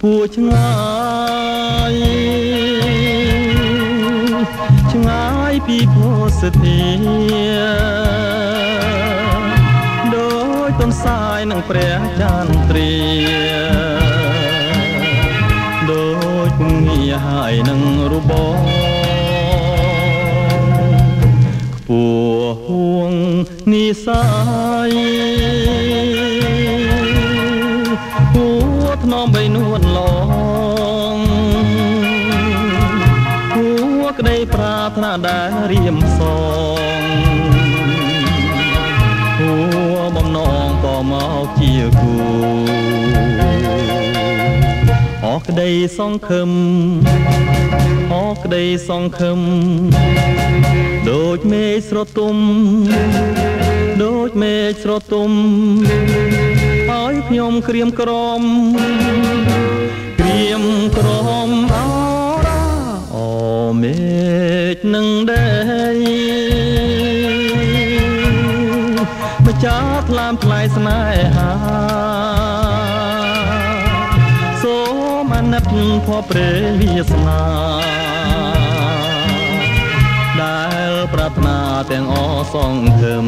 ពួឆ្ងាយឆ្ងាយពីភោសធាដោយទុនសាយនឹងព្រះចន្ទ្រាដោយពងាហើយនឹងរបខ្ពស់ហួងនិសាយ ថ្នមបីនួនឡងហួក្តីប្រាថ្នាដែលរៀមសងហួបំណងក៏មកជាគូអស់ក្តីសង្ឃឹមអស់ក្តីសង្ឃឹមដូចមេឃស្រទុំដូចមេឃស្រទុំ ហើយខ្ញុំក្រៀមក្រំក្រៀមក្រំអរ៉ាអូមេឃនឹងដែរម្ចាស់ថ្លើមថ្លៃស្នេហាសូមអាណិតភ័ព្វព្រះវាសនាដែលប្រាថ្នាទាំងអសង្ឃឹម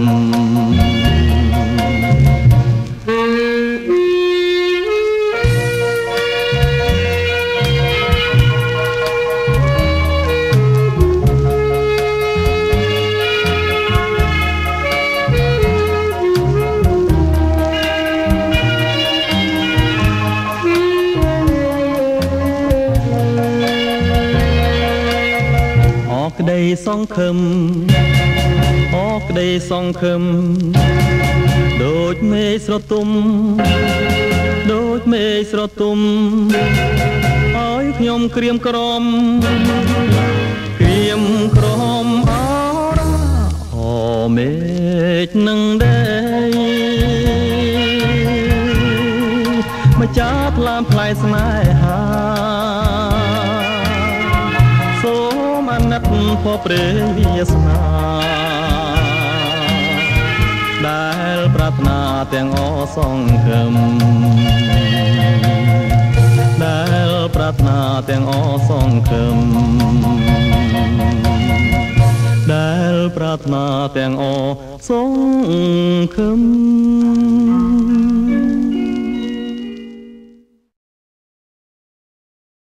អរក្តីសង្ឃឹមអរក្តីសង្ឃឹមដូចមេឃស្រទុំ ដូចមេឃស្រទុំហើយខ្ញុំក្រៀមក្រំក្រៀមក្រំអរអូមេឃនឹងដែរម្ចាស់ថ្លើមថ្លៃស្នេហាសូមអា ណិតភ័ព្វព្រះវាសនាដែលប្រាថ្នាទាំងអសង្ឃឹមដែលប្រាថ្នាទាំងអសង្ឃឹមដែលប្រាថ្នាទាំងអសង្ឃឹម